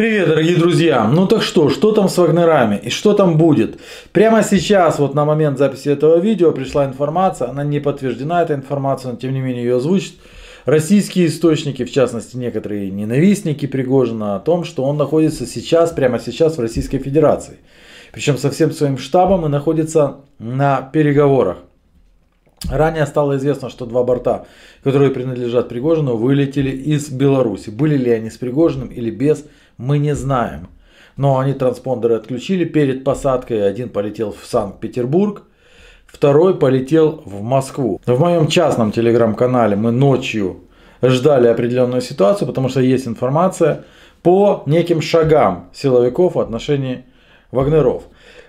Привет, дорогие друзья! Ну так что, что там с Вагнерами и что там будет? Прямо сейчас, вот на момент записи этого видео, пришла информация, она не подтверждена, эта информация, но тем не менее ее озвучит. Российские источники, в частности некоторые ненавистники Пригожина, о том, что он находится сейчас, прямо сейчас в Российской Федерации. Причем со всем своим штабом и находится на переговорах. Ранее стало известно, что два борта, которые принадлежат Пригожину, вылетели из Беларуси. Были ли они с Пригожиным или без, мы не знаем. Но они транспондеры отключили перед посадкой. Один полетел в Санкт-Петербург, второй полетел в Москву. В моем частном телеграм-канале мы ночью ждали определенную ситуацию, потому что есть информация по неким шагам силовиков в отношении Вагнеров.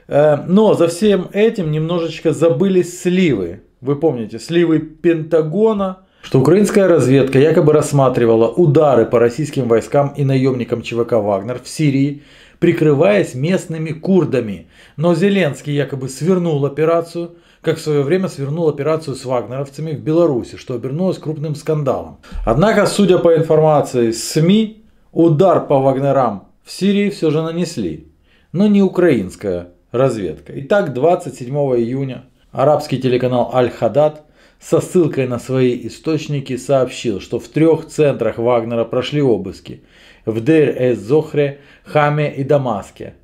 Э, но за всем этим немножечко забыли сливы. Вы помните, сливы Пентагона – что украинская разведка якобы рассматривала удары по российским войскам и наемникам ЧВК «Вагнер» в Сирии, прикрываясь местными курдами. Но Зеленский якобы свернул операцию, как в свое время свернул операцию с вагнеровцами в Беларуси, что обернулось крупным скандалом. Однако, судя по информации СМИ, удар по вагнерам в Сирии все же нанесли, но не украинская разведка. Итак, 27 июня арабский телеканал Аль-Хадад – со ссылкой на свои источники сообщил, что в трех центрах Вагнера прошли обыски в Дейр-эз-Зохре, Хаме и Дамаске.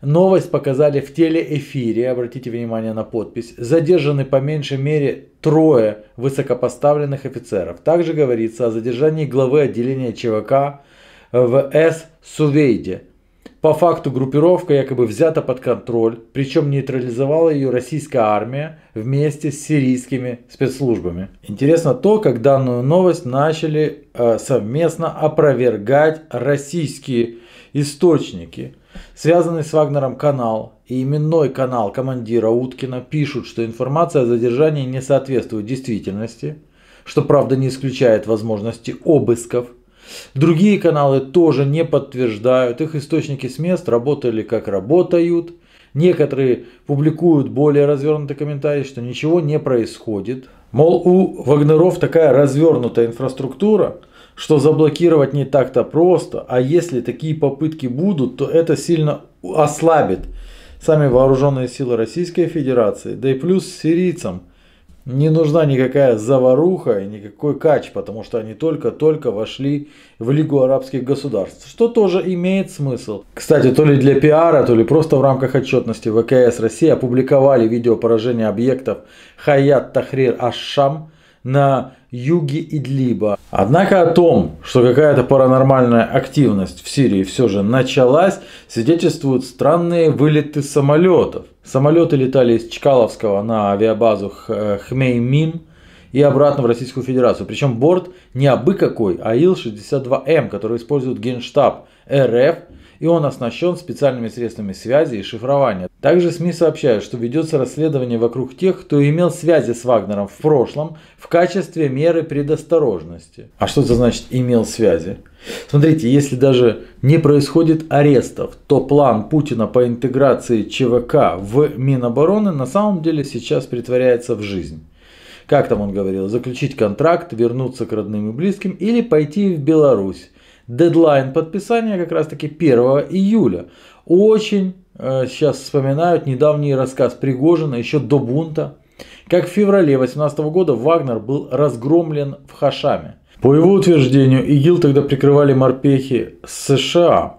Новость показали в телеэфире, обратите внимание на подпись, задержаны по меньшей мере трое высокопоставленных офицеров. Также говорится о задержании главы отделения ЧВК в С-Сувейде – по факту группировка якобы взята под контроль, причем нейтрализовала ее российская армия вместе с сирийскими спецслужбами. Интересно то, как данную новость начали э, совместно опровергать российские источники. Связанный с Вагнером канал и именной канал командира Уткина пишут, что информация о задержании не соответствует действительности, что правда не исключает возможности обысков – Другие каналы тоже не подтверждают, их источники с мест работали как работают. Некоторые публикуют более развернутые комментарии, что ничего не происходит. Мол, у Вагнеров такая развернутая инфраструктура, что заблокировать не так-то просто, а если такие попытки будут, то это сильно ослабит сами вооруженные силы Российской Федерации, да и плюс сирийцам – не нужна никакая заваруха и никакой кач, потому что они только-только вошли в Лигу арабских государств, что тоже имеет смысл. Кстати, то ли для пиара, то ли просто в рамках отчетности ВКС России опубликовали видео поражения объектов Хаят Тахрир Аш-Шам на юге Идлиба. Однако о том, что какая-то паранормальная активность в Сирии все же началась, свидетельствуют странные вылеты самолетов. Самолеты летали из Чкаловского на авиабазу Хмеймим и обратно в Российскую Федерацию. Причем борт не абы какой, а Ил-62М, который использует Генштаб РФ и он оснащен специальными средствами связи и шифрования. Также СМИ сообщают, что ведется расследование вокруг тех, кто имел связи с Вагнером в прошлом в качестве меры предосторожности. А что это значит имел связи? Смотрите, если даже не происходит арестов, то план Путина по интеграции ЧВК в Минобороны на самом деле сейчас притворяется в жизнь. Как там он говорил, заключить контракт, вернуться к родным и близким или пойти в Беларусь Дедлайн подписания как раз таки 1 июля. Очень э, сейчас вспоминают недавний рассказ Пригожина еще до бунта, как в феврале 2018 года Вагнер был разгромлен в Хашаме. По его утверждению, ИГИЛ тогда прикрывали морпехи США,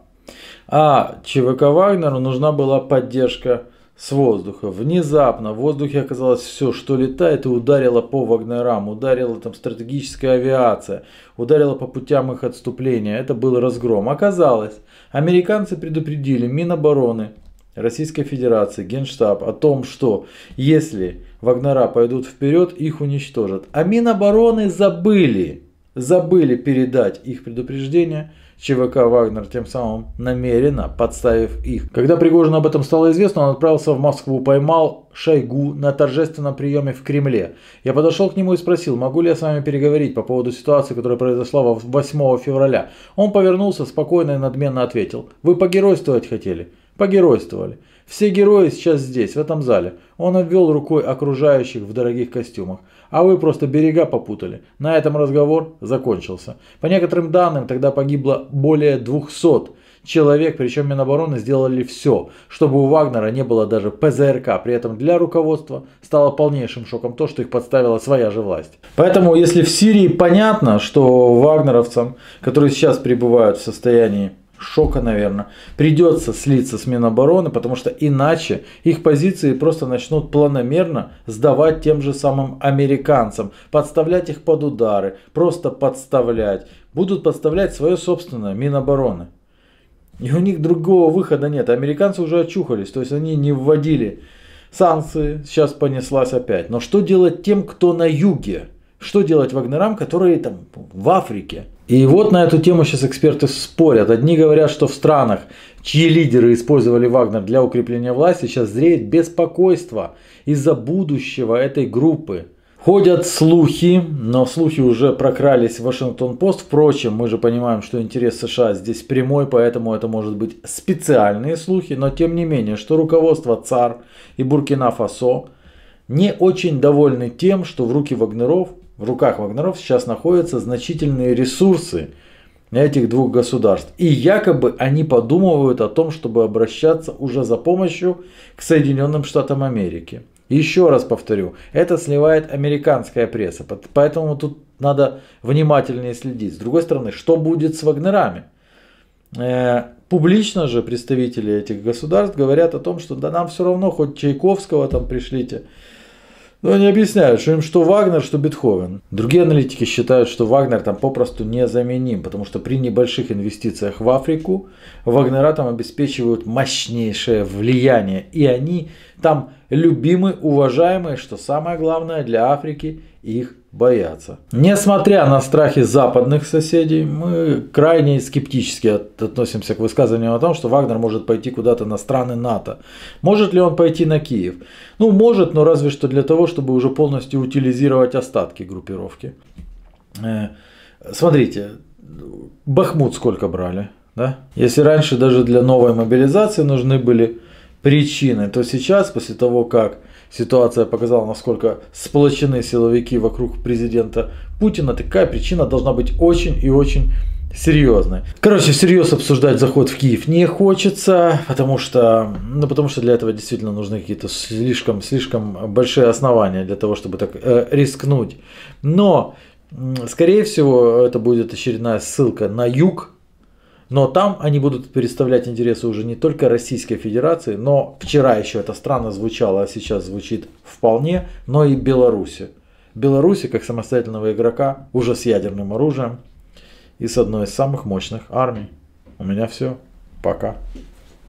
а ЧВК Вагнеру нужна была поддержка с воздуха. Внезапно в воздухе оказалось все, что летает, и ударило по Вагнерам, ударила там стратегическая авиация, ударила по путям их отступления. Это был разгром. Оказалось, американцы предупредили Минобороны Российской Федерации, Генштаб о том, что если Вагнера пойдут вперед, их уничтожат. А Минобороны забыли, забыли передать их предупреждение – ЧВК «Вагнер» тем самым намеренно подставив их. Когда Пригожину об этом стало известно, он отправился в Москву, поймал Шойгу на торжественном приеме в Кремле. Я подошел к нему и спросил, могу ли я с вами переговорить по поводу ситуации, которая произошла 8 февраля. Он повернулся, спокойно и надменно ответил, вы погеройствовать хотели? Погеройствовали. Все герои сейчас здесь, в этом зале. Он обвел рукой окружающих в дорогих костюмах. А вы просто берега попутали. На этом разговор закончился. По некоторым данным, тогда погибло более 200 человек, причем Минобороны сделали все, чтобы у Вагнера не было даже ПЗРК. При этом для руководства стало полнейшим шоком то, что их подставила своя же власть. Поэтому, если в Сирии понятно, что вагнеровцам, которые сейчас пребывают в состоянии шока, наверное, придется слиться с Минобороны, потому что иначе их позиции просто начнут планомерно сдавать тем же самым американцам, подставлять их под удары, просто подставлять. Будут подставлять свое собственное Минобороны. И у них другого выхода нет. Американцы уже очухались, то есть они не вводили санкции, сейчас понеслась опять. Но что делать тем, кто на юге? Что делать вагнерам, которые там в Африке? И вот на эту тему сейчас эксперты спорят. Одни говорят, что в странах, чьи лидеры использовали Вагнер для укрепления власти, сейчас зреет беспокойство из-за будущего этой группы. Ходят слухи, но слухи уже прокрались в Вашингтон-Пост. Впрочем, мы же понимаем, что интерес США здесь прямой, поэтому это может быть специальные слухи. Но тем не менее, что руководство ЦАР и Буркина-Фасо не очень довольны тем, что в руки Вагнеров в руках Вагнеров сейчас находятся значительные ресурсы этих двух государств. И якобы они подумывают о том, чтобы обращаться уже за помощью к Соединенным Штатам Америки. Еще раз повторю, это сливает американская пресса, поэтому тут надо внимательнее следить. С другой стороны, что будет с Вагнерами? Э, публично же представители этих государств говорят о том, что да нам все равно, хоть Чайковского там пришлите, но они объясняют, что им что Вагнер, что Бетховен. Другие аналитики считают, что Вагнер там попросту незаменим, потому что при небольших инвестициях в Африку Вагнера там обеспечивают мощнейшее влияние. И они там любимы, уважаемые, что самое главное для Африки, их боятся. Несмотря на страхи западных соседей, мы крайне скептически относимся к высказыванию о том, что Вагнер может пойти куда-то на страны НАТО. Может ли он пойти на Киев? Ну, может, но разве что для того, чтобы уже полностью утилизировать остатки группировки. Э, смотрите, Бахмут сколько брали? Да? Если раньше даже для новой мобилизации нужны были причины, то сейчас, после того, как ситуация показала, насколько сплочены силовики вокруг президента Путина, такая причина должна быть очень и очень серьезной. Короче, всерьез обсуждать заход в Киев не хочется, потому что, ну, потому что для этого действительно нужны какие-то слишком, слишком большие основания для того, чтобы так э, рискнуть. Но, скорее всего, это будет очередная ссылка на юг, но там они будут представлять интересы уже не только Российской Федерации, но вчера еще это странно звучало, а сейчас звучит вполне, но и Беларуси. Беларуси как самостоятельного игрока уже с ядерным оружием и с одной из самых мощных армий. У меня все. Пока.